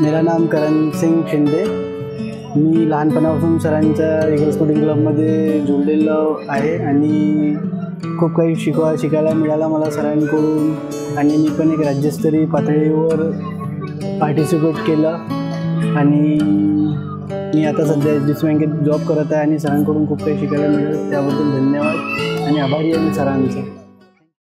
मेरा नाम करण सिंग शिंदे। मी लहानपणापासून सरांच्या रिगल स्पोर्टिंग क्लबमध्ये जोडलेलो आहे आणि खूप काही शिकवा शिकायला मिळालं मला सरांकडून. आणि मी पण एक राज्यस्तरीय पातळीवर पार्टिसिपेट केलं. आणि मी आता सध्या एच डी सी बँकेत जॉब करत आहे आणि सरांकडून खूप काही शिकायला मिळालं. त्याबद्दल धन्यवाद आणि आभारी आहे मी सरांचं.